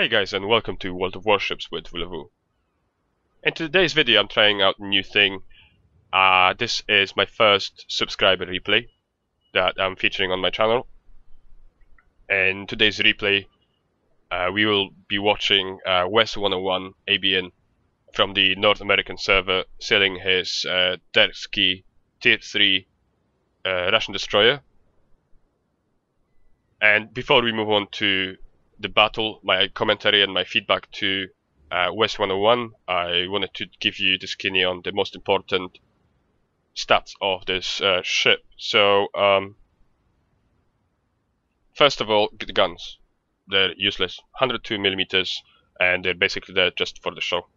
Hey guys and welcome to World of Warships with Voulez-Vous. In today's video I'm trying out a new thing. Uh, this is my first subscriber replay that I'm featuring on my channel. In today's replay uh, we will be watching uh, Wes 101 ABN from the North American server sailing his uh, Derzki Tier 3 uh, Russian destroyer. And before we move on to the battle, my commentary and my feedback to uh, Wes 101, I wanted to give you the skinny on the most important stats of this uh, ship. So, um, first of all, the guns. They're useless. 102 millimeters, and they're basically there just for the show.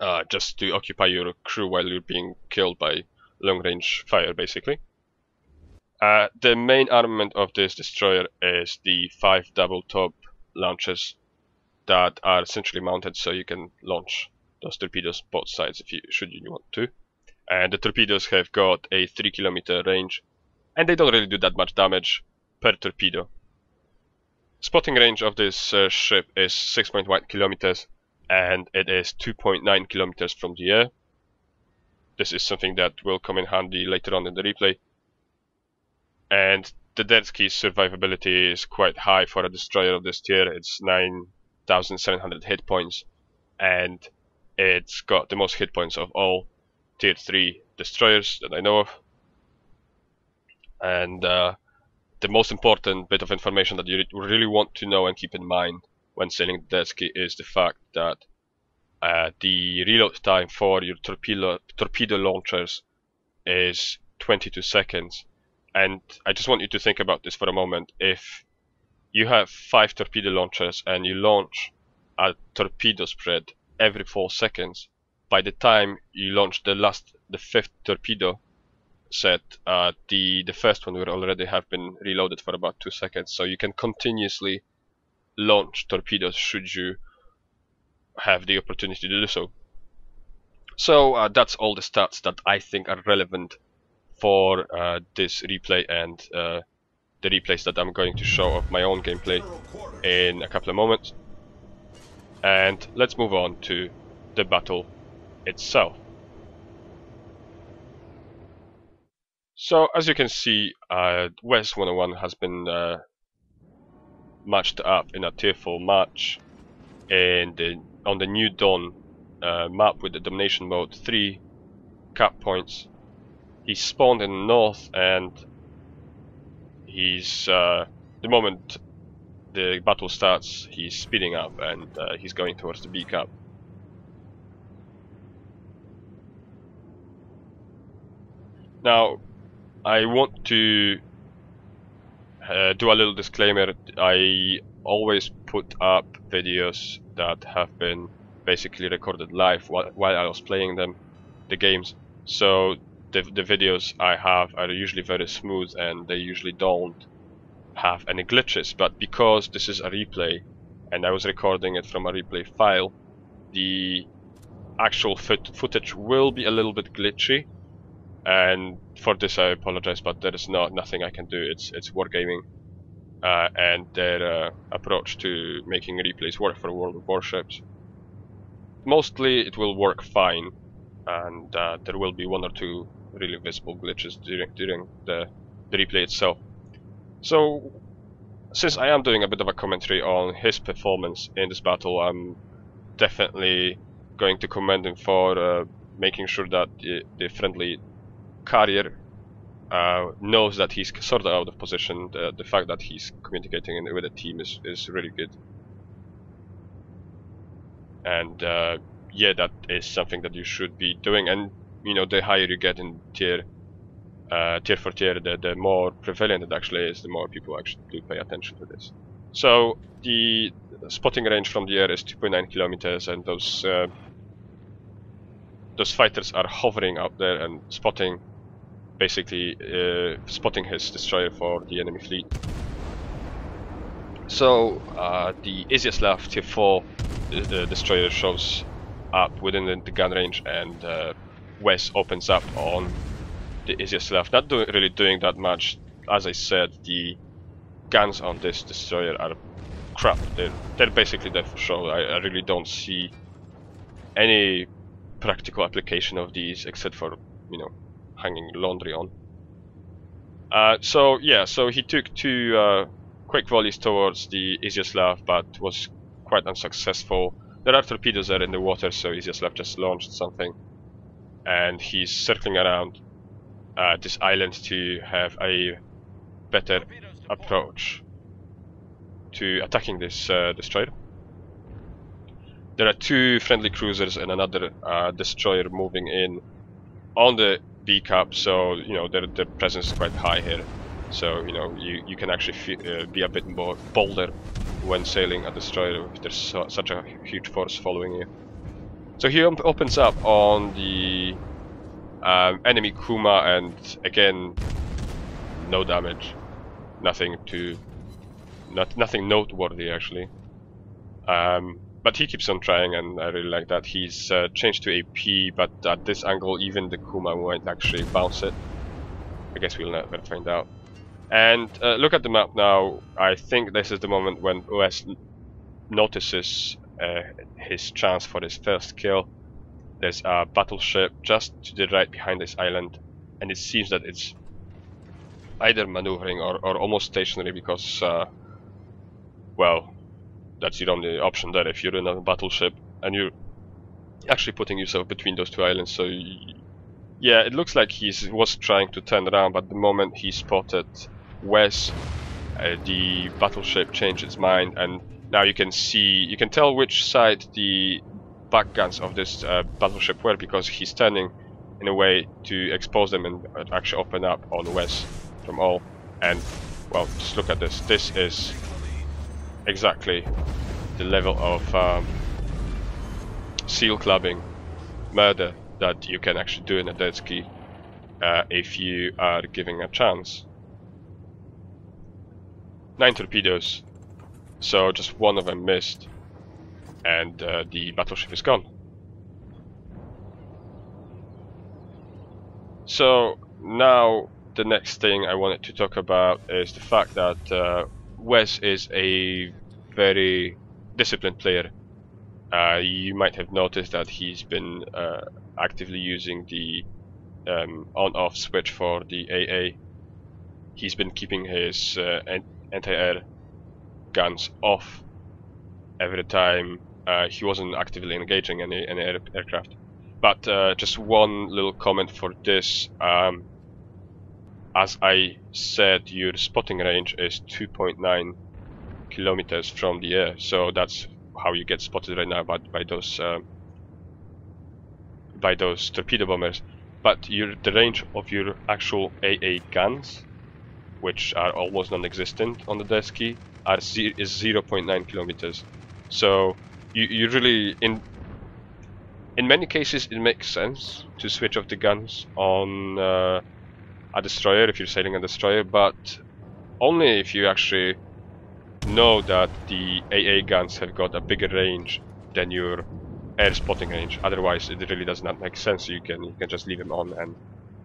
Uh, just to occupy your crew while you're being killed by long range fire, basically. Uh, the main armament of this destroyer is the five double top launchers that are essentially mounted so you can launch those torpedoes both sides if you should you want to. And the torpedoes have got a 3 kilometer range and they don't really do that much damage per torpedo. Spotting range of this uh, ship is 6.1 kilometers and it is 2.9 kilometers from the air. This is something that will come in handy later on in the replay and the Derzki's survivability is quite high for a destroyer of this tier. It's 9,700 hit points, and it's got the most hit points of all tier 3 destroyers that I know of. And uh, the most important bit of information that you really want to know and keep in mind when sailing the Dersky is the fact that uh, the reload time for your torpedo, torpedo launchers is 22 seconds and I just want you to think about this for a moment. If you have five torpedo launchers and you launch a torpedo spread every four seconds, by the time you launch the last, the fifth torpedo set, uh, the the first one will already have been reloaded for about two seconds. So you can continuously launch torpedoes should you have the opportunity to do so. So uh, that's all the stats that I think are relevant for uh, this replay and uh, the replays that I'm going to show of my own gameplay in a couple of moments. And let's move on to the battle itself. So as you can see, uh, Wes 101 has been uh, matched up in a tier 4 match the, on the New Dawn uh, map with the Domination mode, 3 cap points he spawned in the north and he's uh, the moment the battle starts he's speeding up and uh, he's going towards the B cap. Now I want to uh, do a little disclaimer I always put up videos that have been basically recorded live while, while I was playing them the games so the, the videos I have are usually very smooth and they usually don't have any glitches. But because this is a replay and I was recording it from a replay file the actual footage will be a little bit glitchy. And for this I apologize but there is not nothing I can do. It's it's wargaming uh, and their uh, approach to making replays work for World of Warships. Mostly it will work fine and uh, there will be one or two really visible glitches during during the, the replay itself. So, since I am doing a bit of a commentary on his performance in this battle, I'm definitely going to commend him for uh, making sure that the, the friendly carrier uh, knows that he's sort of out of position. The, the fact that he's communicating with the team is, is really good. And uh, yeah, that is something that you should be doing. And you know, the higher you get in tier, uh, tier for tier, the, the more prevalent it actually is, the more people actually do pay attention to this. So the spotting range from the air is 2.9 kilometers, and those uh, those fighters are hovering out there and spotting, basically uh, spotting his destroyer for the enemy fleet. So uh, the Izyaslav tier 4 the destroyer shows up within the, the gun range and uh, Wes opens up on the Izyaslav. Not do really doing that much. As I said, the guns on this destroyer are crap. They're, they're basically dead for show. I, I really don't see any practical application of these except for, you know, hanging laundry on. Uh, so yeah, so he took two uh, quick volleys towards the Izyaslav, but was quite unsuccessful. There are torpedoes there in the water, so Izyaslav just launched something, and he's circling around uh, this island to have a better approach to attacking this uh, destroyer. There are two friendly cruisers and another uh, destroyer moving in on the B cup, so you know their their presence is quite high here. So you know you you can actually uh, be a bit more bolder when sailing a destroyer if there's such a huge force following you. So he op opens up on the um, enemy Kuma, and again, no damage, nothing to, not nothing noteworthy actually. Um, but he keeps on trying and I really like that. He's uh, changed to AP, but at this angle even the Kuma won't actually bounce it. I guess we'll never find out. And uh, look at the map now. I think this is the moment when Wes notices his chance for his first kill. There's a battleship just to the right behind this island, and it seems that it's either maneuvering or, or almost stationary because, uh, well, that's your only option there if you're in a battleship and you're actually putting yourself between those two islands. So yeah, it looks like he was trying to turn around, but the moment he spotted Wes, uh, the battleship changed its mind, and now you can see, you can tell which side the back guns of this uh, battleship were because he's turning in a way to expose them and actually open up on Wes from all. And well, just look at this. This is exactly the level of um, seal clubbing murder that you can actually do in a Derzki uh, if you are giving a chance. Nine torpedoes, so just one of them missed, and uh, the battleship is gone. So now the next thing I wanted to talk about is the fact that uh, Wes is a very disciplined player. Uh, you might have noticed that he's been uh, actively using the um, on-off switch for the AA. He's been keeping his uh, anti-air guns off every time uh, he wasn't actively engaging any, any air aircraft. But uh, just one little comment for this. Um, as I said, your spotting range is 2.9 kilometers from the air, so that's how you get spotted right now by, by those uh, by those torpedo bombers. But your the range of your actual AA guns, which are almost non-existent on the Derzki, are is 0.9 kilometers. So you you really in in many cases it makes sense to switch off the guns on uh, a destroyer if you're sailing a destroyer, but only if you actually know that the AA guns have got a bigger range than your air spotting range. Otherwise, it really does not make sense. You can you can just leave them on and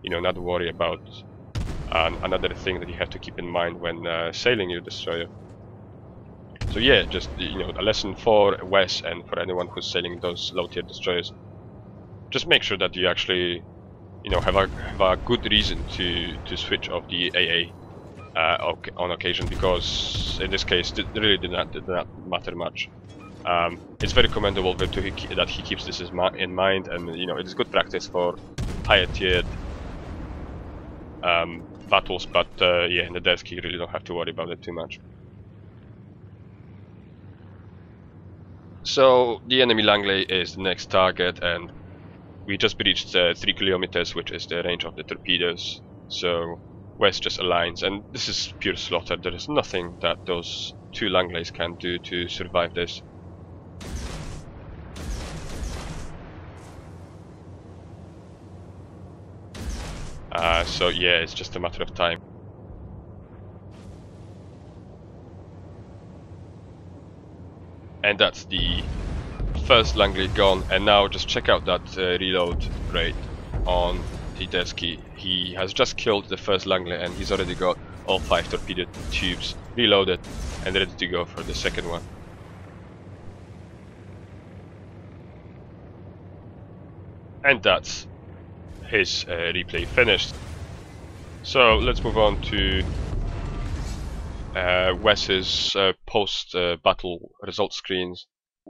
you know not worry about uh, another thing that you have to keep in mind when uh, sailing your destroyer. So yeah, just you know a lesson for Wes and for anyone who's sailing those low tier destroyers. Just make sure that you actually you know have a, have a good reason to to switch off the AA uh, on occasion because in this case it really did not did not matter much. Um, it's very commendable that he, that he keeps this in mind, and you know it is good practice for higher tiered um, battles. But uh, yeah, in the desk you really don't have to worry about it too much. So the enemy Langley is the next target, and we just breached uh, three kilometers, which is the range of the torpedoes. So Wes just aligns, and this is pure slaughter. There is nothing that those two Langleys can do to survive this. Uh, so yeah, it's just a matter of time. And that's the first Langley gone, and now just check out that uh, reload rate on Tedeschi. He has just killed the first Langley and he's already got all five torpedo tubes reloaded and ready to go for the second one. And that's his uh, replay finished. So let's move on to uh, Wes's uh, post-battle result screens.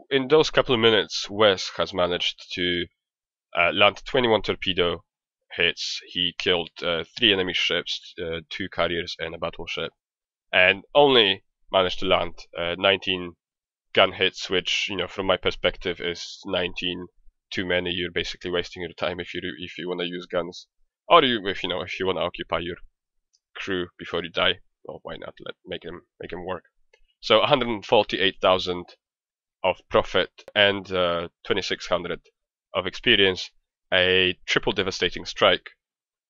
In those couple of minutes, Wes has managed to uh, land 21 torpedo hits. He killed uh, three enemy ships, uh, two carriers, and a battleship, and only managed to land uh, 19 gun hits, which, you know, from my perspective, is 19 too many. You're basically wasting your time if you if you want to use guns, or you if you know if you want to occupy your crew before you die. Well, why not? Let make them make him work. So 148,000 of profit and uh, 2600 of experience, a triple devastating strike,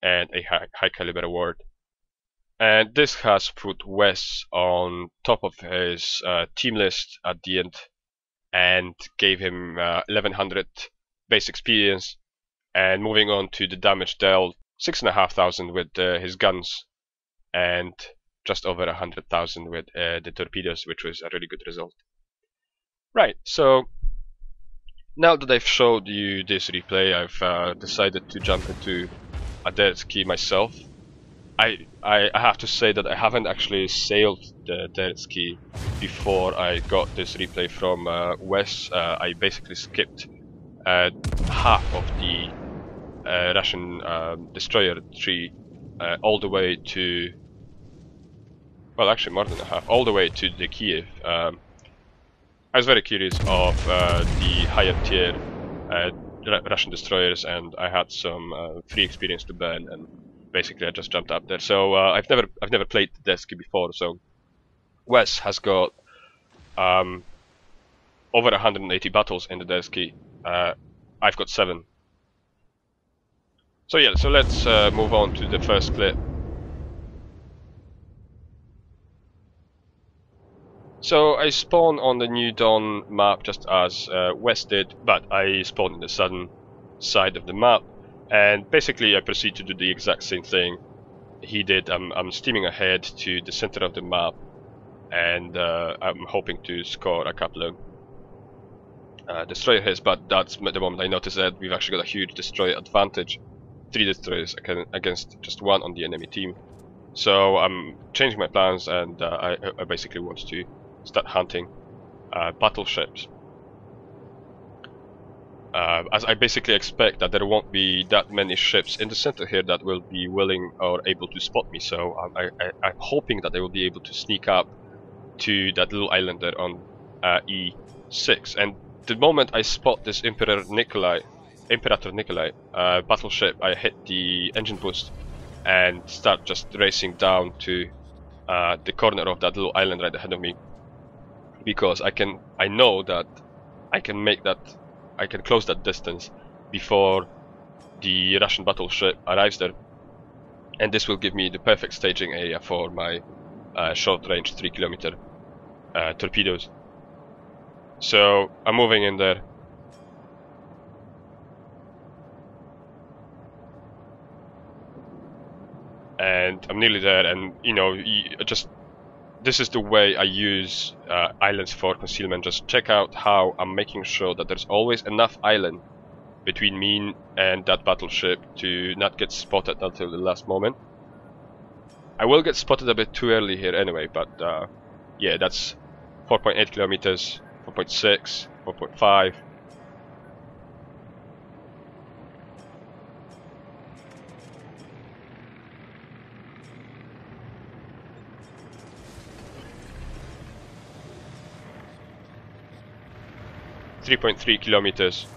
and a high, high caliber award. And this has put Wes on top of his uh, team list at the end and gave him uh, 1100 base experience. And moving on to the damage dealt, 6,500 with uh, his guns and just over 100,000 with uh, the torpedoes, which was a really good result. Right, so now that I've showed you this replay, I've uh, decided to jump into a Derzki myself. I, I, have to say that I haven't actually sailed the Derzki before I got this replay from uh, Wes. Uh, I basically skipped uh, half of the uh, Russian um, destroyer tree uh, all the way to well actually more than a half all the way to the Kiev um, I was very curious of uh, the higher tier uh, Russian destroyers and I had some uh, free experience to burn and basically I just jumped up there so I've never I've never played the Derzki before so Wes has got um, over 180 battles in the Derzki uh, I've got seven. So yeah, so let's uh, move on to the first clip. So I spawn on the New Dawn map just as uh, Wes did, but I spawn in the southern side of the map, and basically I proceed to do the exact same thing he did. I'm, I'm steaming ahead to the center of the map, and uh, I'm hoping to score a couple of uh, destroyer hits, but that's the moment I noticed that we've actually got a huge destroyer advantage. Three destroyers against just one on the enemy team. So I'm changing my plans and uh, I, I, basically want to start hunting uh, battleships. Uh, as I basically expect that there won't be that many ships in the center here that will be willing or able to spot me, so I, am hoping that they will be able to sneak up to that little island there on uh, E6. And the moment I spot this Emperor Nikolai, Imperator Nikolai uh, battleship, I hit the engine boost and start just racing down to uh, the corner of that little island right ahead of me because I can I know that I can make that I can close that distance before the Russian battleship arrives there and this will give me the perfect staging area for my uh, short range 3 kilometer uh, torpedoes so I'm moving in there. And I'm nearly there and you know, just this is the way I use uh, islands for concealment. Just check out how I'm making sure that there's always enough island between me and that battleship to not get spotted until the last moment. I will get spotted a bit too early here anyway, but uh, yeah, that's 4.8 kilometers 4.6, 4.5. Three point three kilometers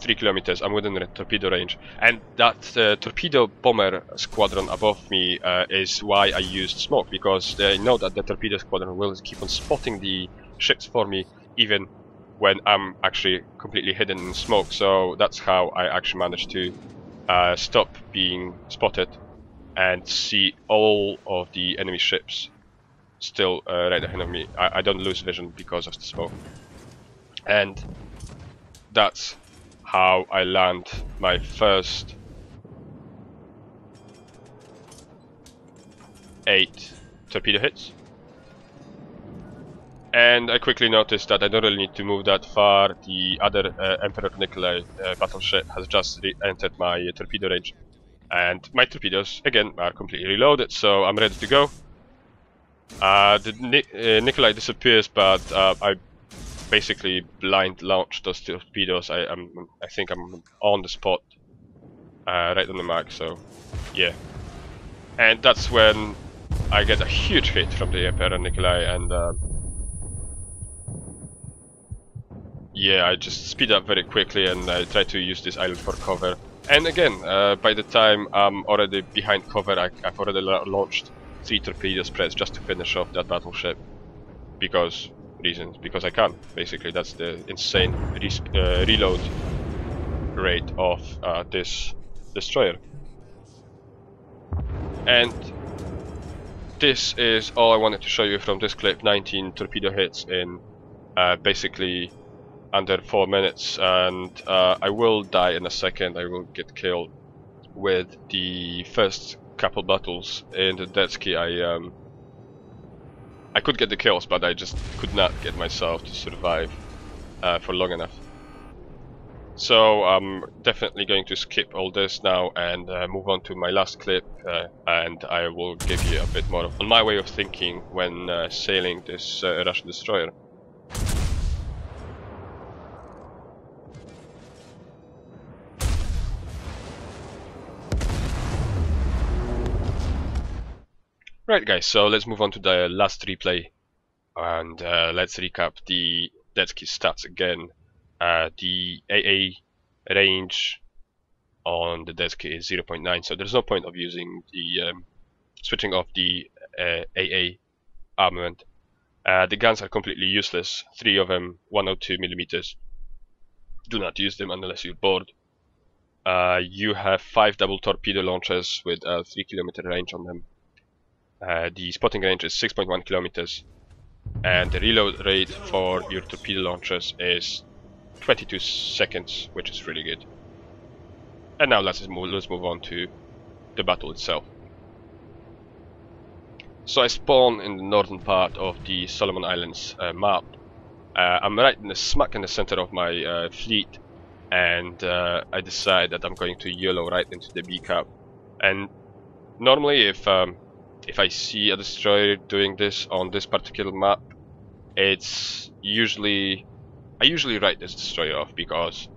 3 kilometers. I'm within the torpedo range. And that uh, torpedo bomber squadron above me uh, is why I used smoke, because they know that the torpedo squadron will keep on spotting the ships for me, even when I'm actually completely hidden in smoke. So that's how I actually managed to uh, stop being spotted and see all of the enemy ships still uh, right ahead of me. I, I don't lose vision because of the smoke. And that's how I land my first 8 torpedo hits. And I quickly noticed that I don't really need to move that far. The other uh, Emperor Nikolai uh, battleship has just entered my uh, torpedo range. And my torpedoes, again, are completely reloaded, so I'm ready to go. Uh, the uh, Nikolai disappears, but uh, I basically blind launch those torpedoes. I, am I think I'm on the spot, uh, right on the mark, so yeah. And that's when I get a huge hit from the Emperor Nikolai and uh, yeah, I just speed up very quickly and I try to use this island for cover. And again, uh, by the time I'm already behind cover, I, have already la launched three torpedo spreads just to finish off that battleship. Because reasons, because I can. Basically, that's the insane uh, reload rate of uh, this destroyer. And this is all I wanted to show you from this clip. 19 torpedo hits in uh, basically under 4 minutes and uh, I will die in a second, I will get killed with the first couple battles in the Derzki I um, I could get the kills but I just could not get myself to survive uh, for long enough. So I'm definitely going to skip all this now and uh, move on to my last clip uh, and I will give you a bit more on my way of thinking when uh, sailing this uh, Russian destroyer. Right guys, so let's move on to the last replay and uh, let's recap the Derzki stats again. Uh, the AA range on the Derzki is 0.9 so there's no point of using the um, switching off the uh, AA armament. Uh, the guns are completely useless, three of them 102 millimeters. Do not use them unless you're bored. Uh, you have five double torpedo launchers with a 3 kilometer range on them uh, the spotting range is 6.1 kilometers and the reload rate for your torpedo launchers is 22 seconds, which is really good. And now let's move, let's move on to the battle itself. So I spawn in the northern part of the Solomon Islands uh, map. Uh, I'm right in the smack in the center of my uh, fleet and uh, I decide that I'm going to YOLO right into the B cap. And normally if um, if I see a destroyer doing this on this particular map, it's usually I usually write this destroyer off because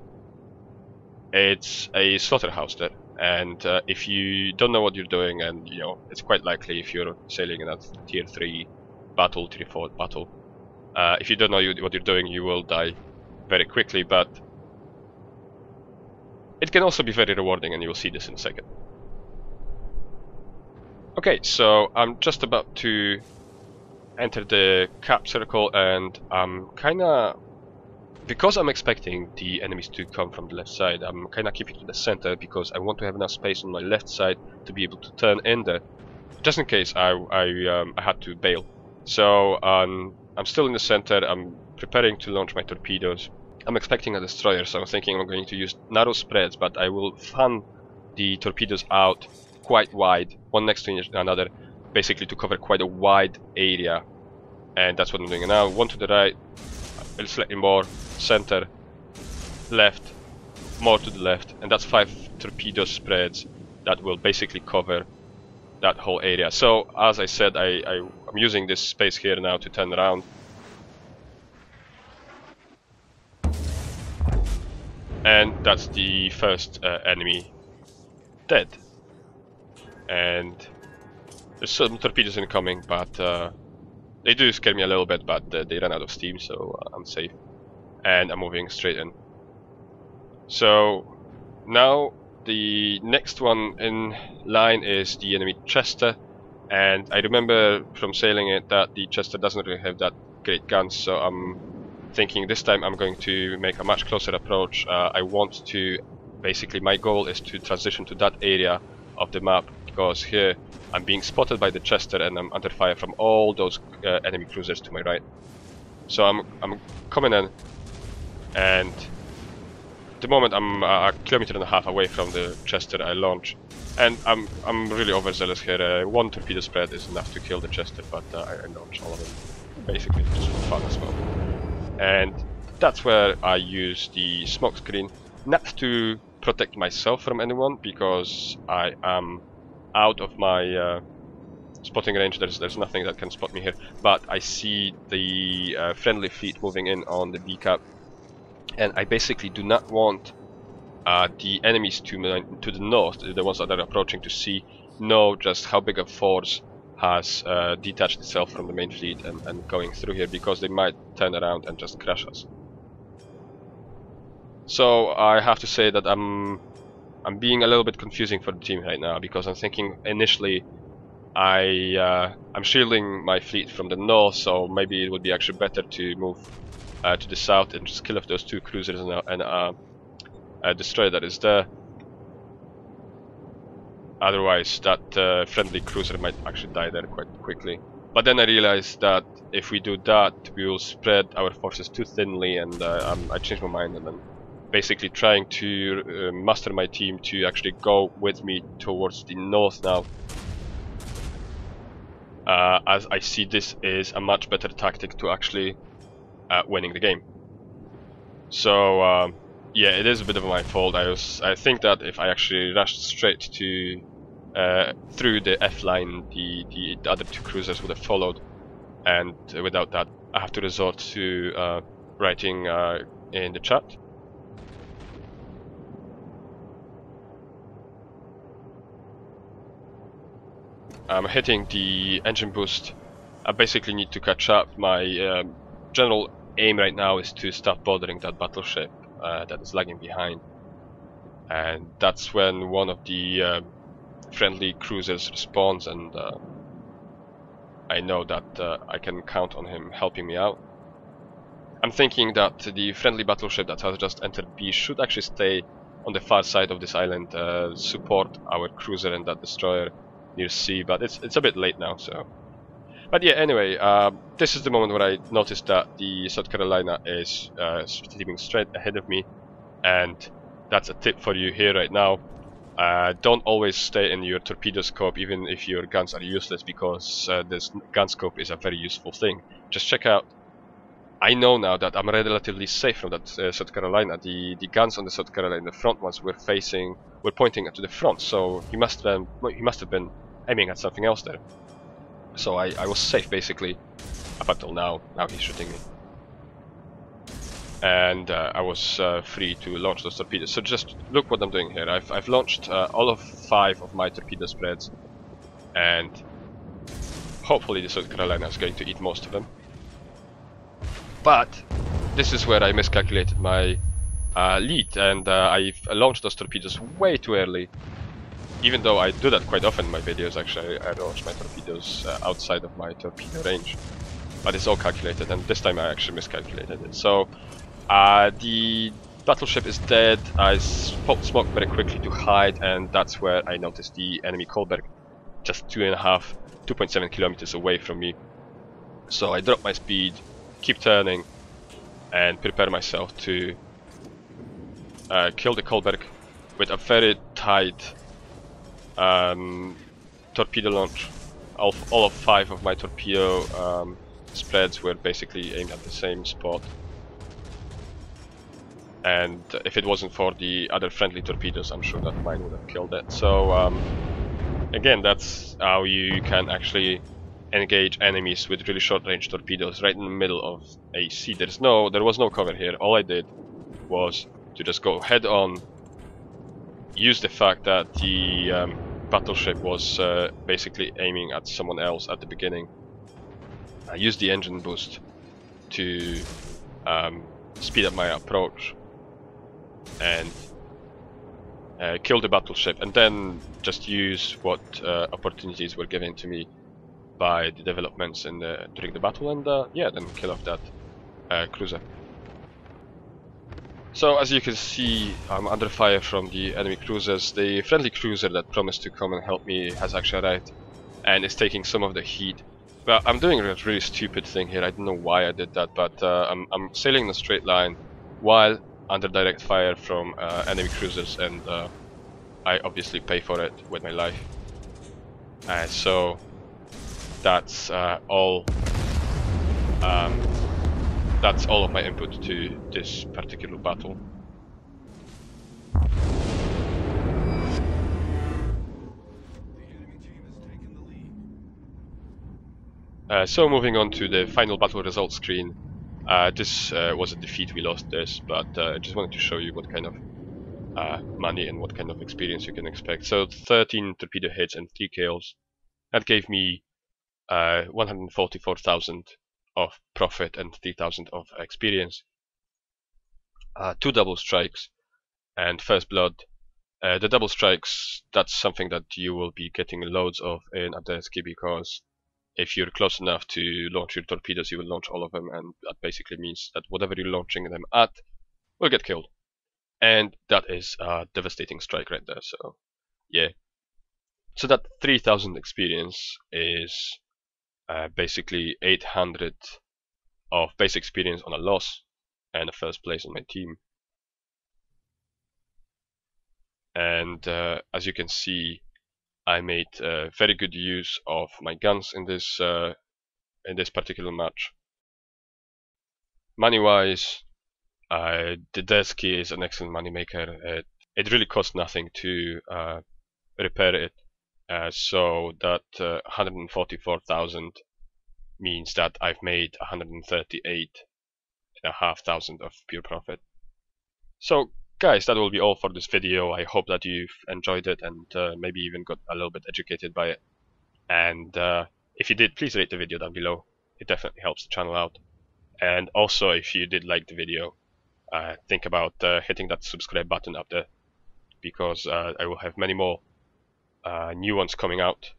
it's a slaughterhouse there and uh, if you don't know what you're doing and you know it's quite likely if you're sailing in a tier 3 battle, tier 4 battle uh, if you don't know what you're doing you will die very quickly but it can also be very rewarding and you will see this in a second. Okay, so I'm just about to enter the cap circle and I'm kinda... Because I'm expecting the enemies to come from the left side, I'm kinda keeping to the center because I want to have enough space on my left side to be able to turn in there. Just in case I, I, um, I had to bail. So um, I'm still in the center, I'm preparing to launch my torpedoes. I'm expecting a destroyer, so I'm thinking I'm going to use narrow spreads, but I will fan the torpedoes out quite wide, one next to another, basically to cover quite a wide area. And that's what I'm doing now. One to the right, slightly more, center, left, more to the left, and that's five torpedo spreads that will basically cover that whole area. So as I said, I, I am using this space here now to turn around. And that's the first uh, enemy dead and there's some torpedoes incoming, but uh, they do scare me a little bit, but uh, they run out of steam, so I'm safe. And I'm moving straight in. So now the next one in line is the enemy Chester, and I remember from sailing it that the Chester doesn't really have that great guns, so I'm thinking this time I'm going to make a much closer approach. Uh, I want to, basically my goal is to transition to that area of the map because here I'm being spotted by the Chester and I'm under fire from all those uh, enemy cruisers to my right. So I'm I'm coming in, and the moment I'm a kilometer and a half away from the Chester, I launch And I'm I'm really overzealous here. Uh, one torpedo spread is enough to kill the Chester, but uh, I, I launch all of them basically just for fun as well. And that's where I use the smoke screen, not to protect myself from anyone, because I am out of my uh, spotting range. There's there's nothing that can spot me here, but I see the uh, friendly fleet moving in on the B cap, and I basically do not want uh, the enemies to, to the north, the ones that are approaching, to see know just how big a force has uh, detached itself from the main fleet and, and going through here because they might turn around and just crush us. So I have to say that I'm I'm being a little bit confusing for the team right now because I'm thinking initially I uh, I'm shielding my fleet from the north, so maybe it would be actually better to move uh, to the south and just kill off those two cruisers and, uh, and uh, uh, destroyer that is there. Otherwise, that uh, friendly cruiser might actually die there quite quickly. But then I realized that if we do that, we will spread our forces too thinly, and um, I changed my mind and then basically trying to uh, muster my team to actually go with me towards the north now. Uh, as I see this is a much better tactic to actually uh, winning the game. So um, yeah, it is a bit of my fault. I was, I think that if I actually rushed straight to uh, through the F line, the, the, the other two cruisers would have followed, and without that, I have to resort to uh, writing uh, in the chat. I'm hitting the engine boost. I basically need to catch up. My um, general aim right now is to stop bothering that battleship uh, that is lagging behind. And that's when one of the uh, friendly cruisers responds and uh, I know that uh, I can count on him helping me out. I'm thinking that the friendly battleship that has just entered B should actually stay on the far side of this island, uh, support our cruiser and that destroyer near C, but it's it's a bit late now, so but yeah, anyway, uh, this is the moment where I noticed that the South Carolina is uh, steaming straight ahead of me, and that's a tip for you here right now. Uh, don't always stay in your torpedo scope even if your guns are useless because uh, this gun scope is a very useful thing. Just check out. I know now that I'm relatively safe from that uh, South Carolina. The the guns on the South Carolina, the front ones, were facing, were pointing to the front. So he must have been, he must have been aiming at something else there. So I, I was safe basically up until now. Now he's shooting me. And uh, I was uh, free to launch those torpedoes. So just look what I'm doing here. I've, I've launched uh, all of five of my torpedo spreads. And hopefully the South Carolina is going to eat most of them. But this is where I miscalculated my uh, lead and uh, I've launched those torpedoes way too early even though I do that quite often in my videos, actually, I launch my torpedoes uh, outside of my torpedo range. But it's all calculated, and this time I actually miscalculated it. So, uh, the battleship is dead, I popped smoke very quickly to hide, and that's where I noticed the enemy Kolberg, just two and a half, 2.7 kilometers away from me. So I dropped my speed, keep turning, and prepare myself to uh, kill the Kolberg with a very tight um, torpedo launch. All, all of five of my torpedo um, spreads were basically aimed at the same spot. And if it wasn't for the other friendly torpedoes, I'm sure that mine would have killed it. So um, again, that's how you can actually engage enemies with really short range torpedoes right in the middle of a sea. There's no, there was no cover here. All I did was to just go head on, use the fact that the um, battleship was uh, basically aiming at someone else at the beginning. I used the engine boost to um, speed up my approach and uh, kill the battleship and then just use what uh, opportunities were given to me by the developments in the, during the battle and uh, yeah then kill off that uh, cruiser. So as you can see, I'm under fire from the enemy cruisers. The friendly cruiser that promised to come and help me has actually arrived and is taking some of the heat. But I'm doing a really stupid thing here. I don't know why I did that, but uh, I'm, I'm, sailing in a straight line while under direct fire from uh, enemy cruisers and uh, I obviously pay for it with my life. So that's uh, all. Um, that's all of my input to this particular battle. Uh, so moving on to the final battle results screen. Uh, this uh, was a defeat, we lost this, but uh, I just wanted to show you what kind of uh, money and what kind of experience you can expect. So 13 torpedo hits and 3 kills. That gave me uh, 144,000 of profit and 3,000 of experience. Uh, two double strikes and first blood. Uh, the double strikes, that's something that you will be getting loads of in Adesky because if you're close enough to launch your torpedoes, you will launch all of them, and that basically means that whatever you're launching them at will get killed. And that is a devastating strike right there, so yeah. So that 3000 experience is uh, basically 800 of base experience on a loss and a first place on my team. And uh, as you can see, I made uh, very good use of my guns in this uh, in this particular match. Money wise, uh, the Derzki is an excellent money maker. It, it really costs nothing to uh, repair it, so that uh, 144,000 means that I've made 138 and a half thousand of pure profit. So guys, that will be all for this video. I hope that you've enjoyed it and uh, maybe even got a little bit educated by it. And uh, if you did, please rate the video down below. It definitely helps the channel out. And also, if you did like the video, uh, think about uh, hitting that subscribe button up there because uh, I will have many more uh, new ones coming out.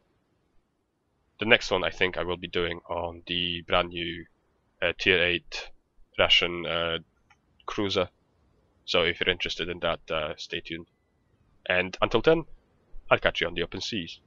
The next one I think I will be doing on the brand new Tier 8 Russian cruiser so if you're interested in that, uh, stay tuned. And until then, I'll catch you on the open seas.